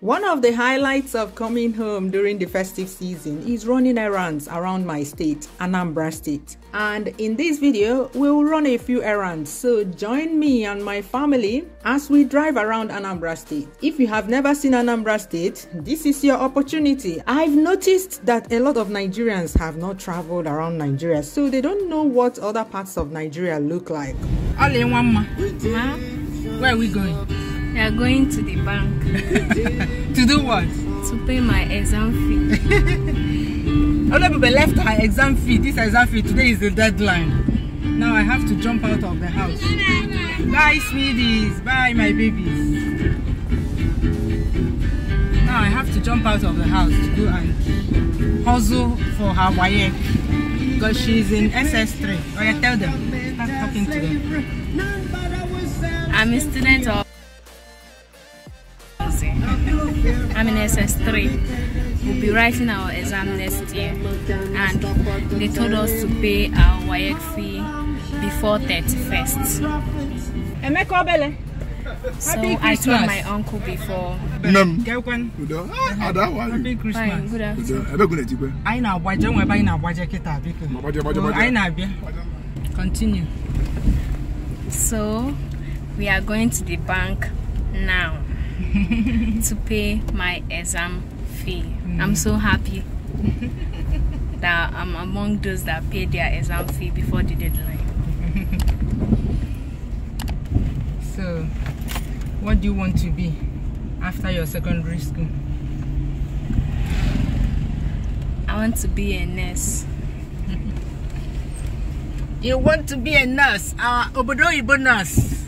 One of the highlights of coming home during the festive season is running errands around my state, Anambra State. And in this video, we'll run a few errands. So join me and my family as we drive around Anambra State. If you have never seen Anambra State, this is your opportunity. I've noticed that a lot of Nigerians have not traveled around Nigeria, so they don't know what other parts of Nigeria look like. All in one ma. Ma, Where are we going? We are going to the bank to do what? to pay my exam fee. Oh, Other people left her exam fee. This exam fee today is the deadline. Now I have to jump out of the house. Bye, sweeties. Bye, my babies. Now I have to jump out of the house to go and hustle for her WAEC because she's in SS3. Oh, yeah, tell them. Start talking to them. I'm a student of. I'm in SS3. We'll be writing our exam next year, and they told us to pay our WAEC fee before 31st. Emeka Obele. So Happy I told my uncle before. Nne m Gekwan. udo Ah, ada are Happy? Fine, Christmas. good afternoon. ebe gụ na-etikwe Anyị na-agbaje nwe ebe anyị na-agbaje kịta biko. Ma gbaje, gbaje, Oh, gbaje. Anyị na-abịa. Continue. So we are going to the bank now to pay my exam fee. I'm mm. so happy that I'm among those that paid their exam fee before the deadline. So, what do you want to be after your secondary school? I want to be a nurse. You want to be a nurse, our Obodo Ibo nurse.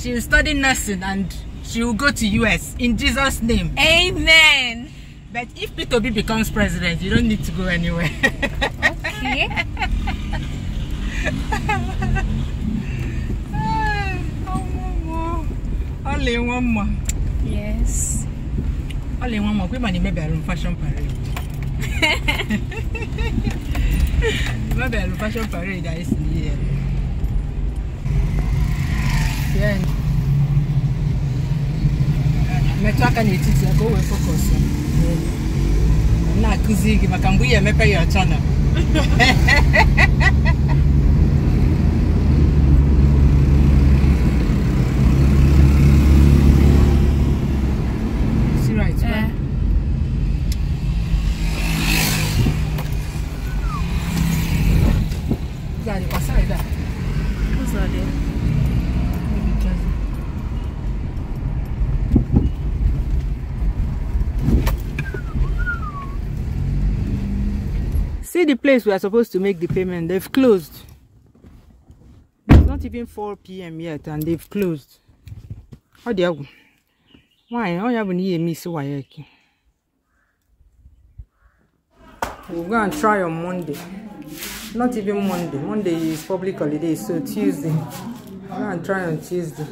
she will study nursing and she will go to US in Jesus' name. Amen. But if Peter B becomes president, you don't need to go anywhere. Okay. In one more. yes. In one more. We money maybe a fashion parade. maybe a fashion parade that is here. Yeah. Metụ aka n'etiti ya ka o wee m na-akụzi gị maka mgbe ị emepe ya channel See right, See the place we are supposed to make the payment. They've closed. It's not even 4 p.m. yet, and they've closed. How do you? Why? How you need miss Wayeki? We'll go and try on Monday. Not even Monday. Monday is public holiday, so Tuesday. Go and try on Tuesday.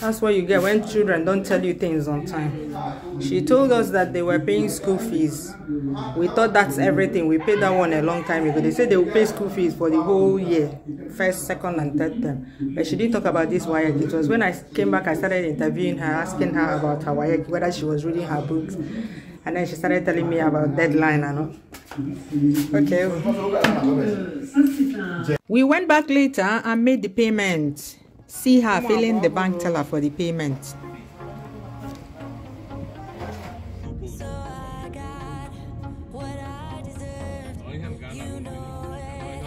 That's what you get when children don't tell you things on time. She told us that they were paying school fees. We thought that's everything. We paid that one a long time ago. They said they will pay school fees for the whole year, first, second, and third term. But she didn't talk about this WAEC. It was when I came back, I started interviewing her, asking her about her WAEC, whether she was reading her books. And then she started telling me about deadline and all. Okay. Mm. We went back later and made the payment. See her filling the bank teller for the payment. So I got what I deserved. You know it.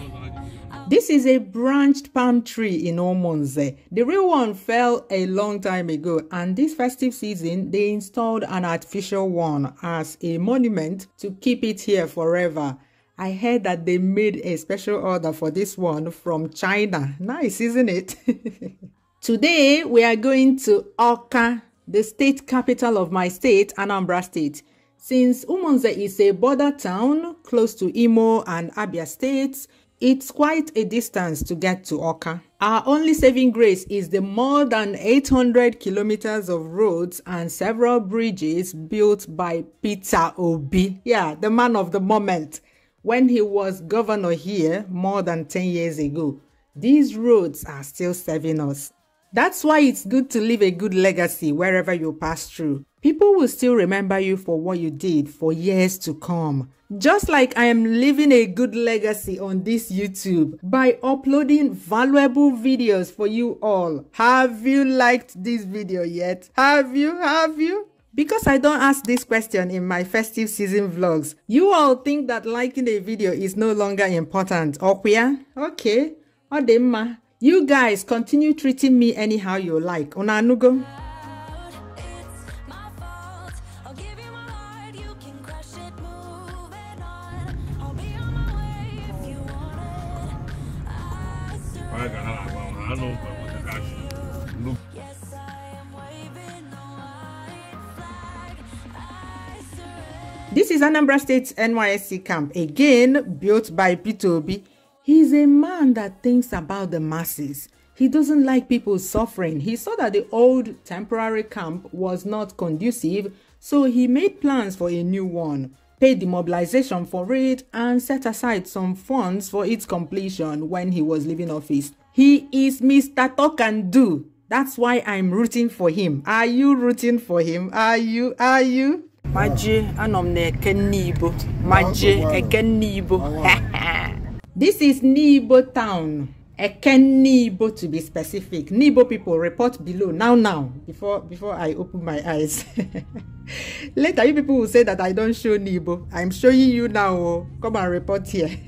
This is a branched palm tree in Umunze. The real one fell a long time ago, and this festive season they installed an artificial one as a monument to keep it here forever. I heard that they made a special order for this one from China. Nice, isn't it? Today we are going to Oka, the state capital of my state, Anambra State. Since Umonze is a border town close to Imo and Abia states, it's quite a distance to get to Oka. Our only saving grace is the more than 800 kilometers of roads and several bridges built by Peter Obi. Yeah, the man of the moment. When he was governor here more than 10 years ago, these roads are still serving us. That's why it's good to leave a good legacy wherever you pass through. people will still remember you for what you did for years to come. Just like I am leaving a good legacy on this YouTube by uploading valuable videos for you all. Have you liked this video yet? Have you? Have you? Because I don't ask this question in my festive season vlogs, you all think that liking a video is no longer important. Okwe? Okay. Odemma. You guys continue treating me anyhow you like. Onanugo. This is Anambra State's NYSC camp, again built by Peter Obi. He's a man that thinks about the masses. He doesn't like people suffering. He saw that the old temporary camp was not conducive, so he made plans for a new one, paid the mobilization for it, and set aside some funds for its completion when he was leaving office. He is Mr. Talk and Do. That's why I'm rooting for him. Are you rooting for him? Are you? Are you? Maje anọ m na-eke n'ibo maje eke n'ibo This is Nibo town. Eken Nibo to be specific. Nibo people report below now now before before I open my eyes. Later you people will say that I don't show Nibo. I'm showing you now. oh. Come and report here.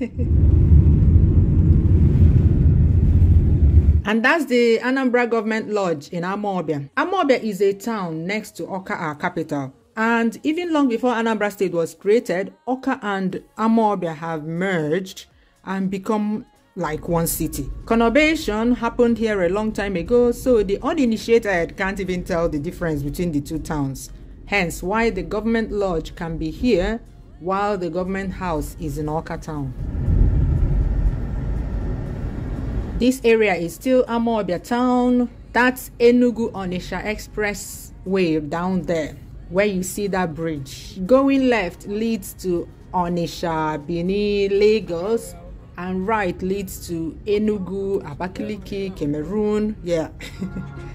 And that's the Anambra Government Lodge in Amobia. Amobia is a town next to Oka, our capital. And even long before Anambra State was created, Awka and Amawbia have merged and become like one city. Conurbation happened here a long time ago, so the uninitiated can't even tell the difference between the two towns. Hence, why the government lodge can be here while the government house is in Awka town. This area is still Amawbia town. That's Enugu Onitsha Expressway down there, where you see that bridge. Going left leads to Onisha, Bini, Lagos, and right leads to Enugu, Abakaliki, Cameroon. Yeah.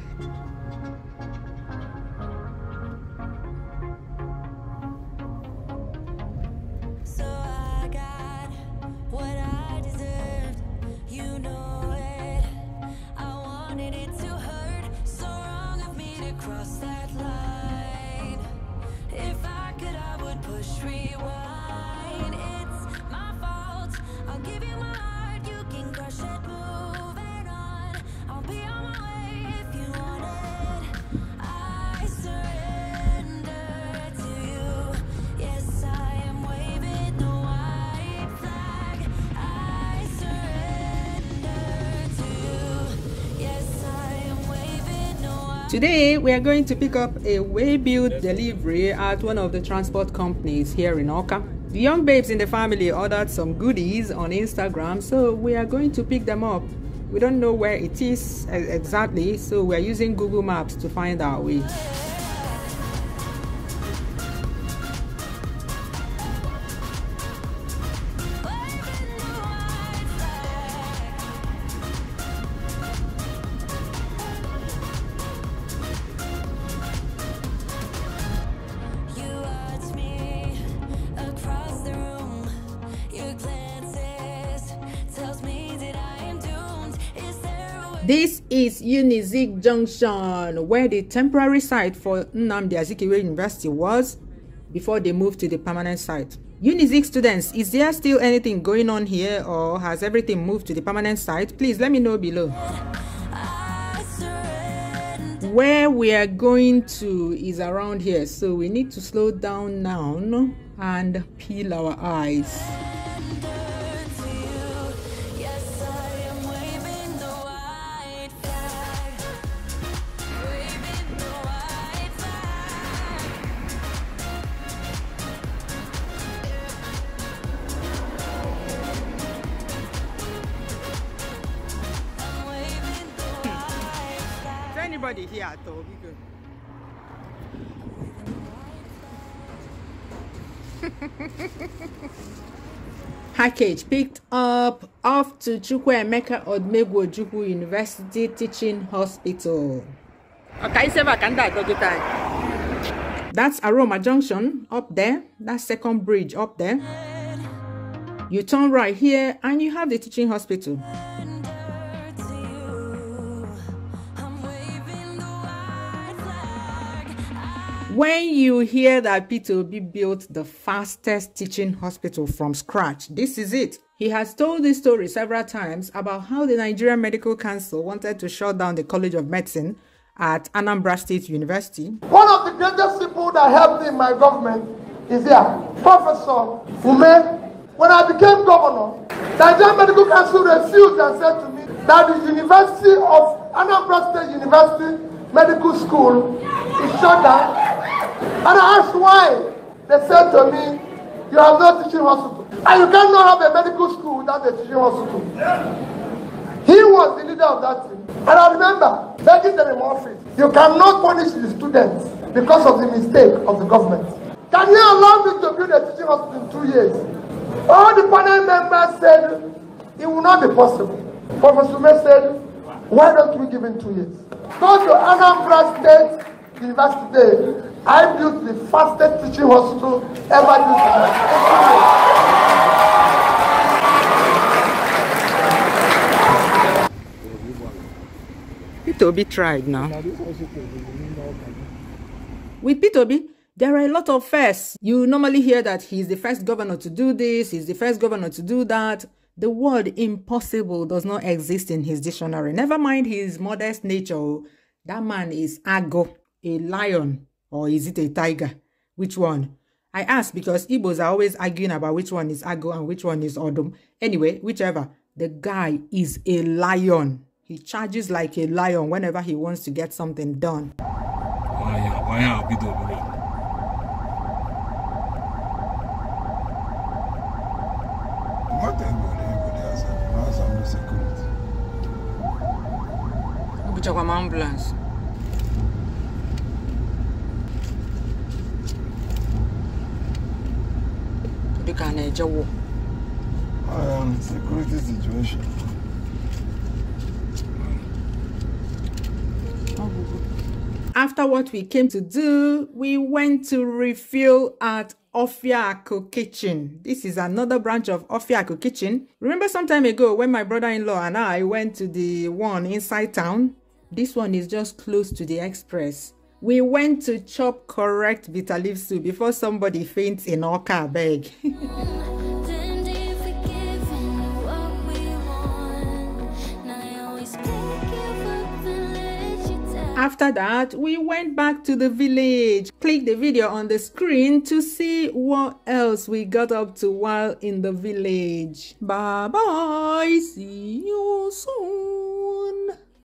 Today, we are going to pick up a Waybill delivery at one of the transport companies here in Awka. The young babes in the family ordered some goodies on Instagram, so we are going to pick them up. We don't know where it is exactly, so we're using Google Maps to find our way. This is Unizik Junction, where the temporary site for Nnamdi Azikiwe University was before they moved to the permanent site. Unizik students, is there still anything going on here or has everything moved to the permanent site? Please let me know below. Where we are going to is around here, so we need to slow down now and peel our eyes. Flag. Is there anybody here at all? Package picked up off to Chukwuemeka Odumegwu Ojukwu University Teaching Hospital. Ọka isi ebe a ka ndị a. That's Aroma Junction up there. That second bridge up there. You turn right here and you have the teaching hospital. When you hear that Peter Obi built the fastest teaching hospital from scratch, this is it. He has told this story several times about how the Nigerian Medical Council wanted to shut down the College of Medicine at Anambra State University. One of the greatest people that helped in my government is here, Professor Ume. When I became governor, the Nigerian Medical Council refused and said to me that the University of Anambra State University Medical School is shut down. And I asked why. They said to me, you have no teaching hospital. And you cannot have a medical school without a teaching hospital. He was the leader of that team. And I remember begging them in office, you cannot punish the students because of the mistake of the government. Can you allow me to build a teaching hospital in two years? All the panel members said it will not be possible. Professor May said, why don't we give him two years? Go to Anambra State University. I built the fastest teaching hospital ever built in. Peter tried now. With Peter Obi, there are a lot of firsts. You normally hear that he's the first governor to do this, he's the first governor to do that. The word impossible does not exist in his dictionary. Never mind his modest nature. That man is Ago, a lion, or is it a tiger? Which one? I ask because Igbos are always arguing about which one is Ago and which one is Odom. Anyway, whichever, the guy is a lion. He charges like a lion whenever he wants to get something done. Why, a na-eje wụ. I am security situation. After what we came to do, we went to refuel at Ofiako Kitchen. This is another branch of Ofiako Kitchen. Remember some time ago when my brother-in-law and I went to the one inside town? This one is just close to the express. We went to chop correct bitter leaf soup before somebody faints in our car Then they forgiven what we want. Now I always pick you up and let you down. After that, we went back to the village. Click the video on the screen to see what else we got up to while in the village. Bye bye. See you soon.